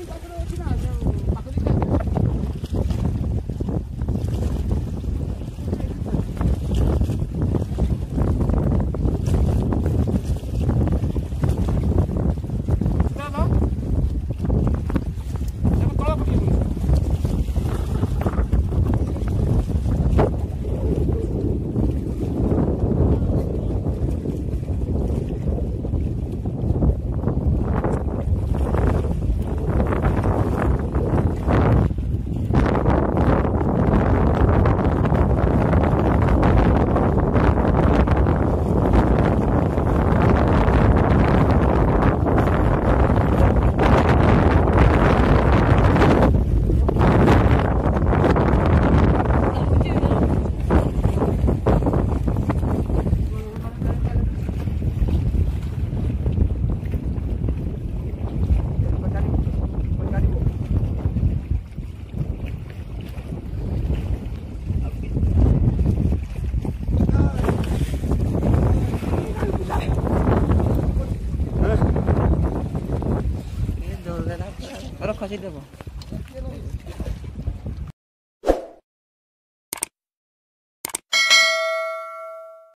tem quatro de nada, né? 내가 허락하시대 뭐.